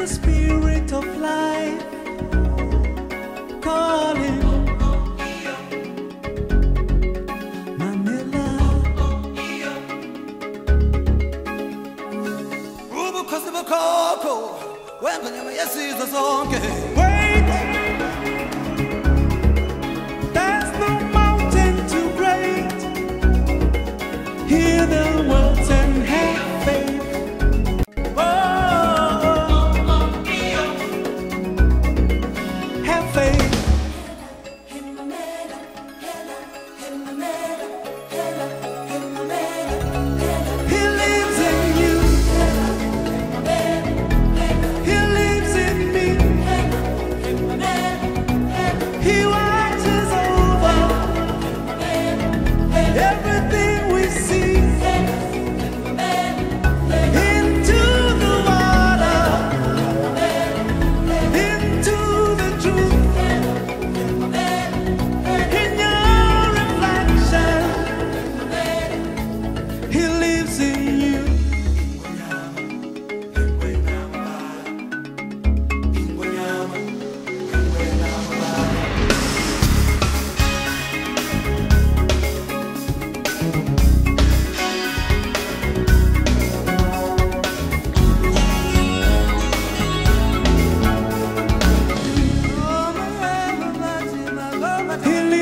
the spirit of life calling. Manila. ubukhosi bokhokho wemba nyama yesizwe sonke 天亮。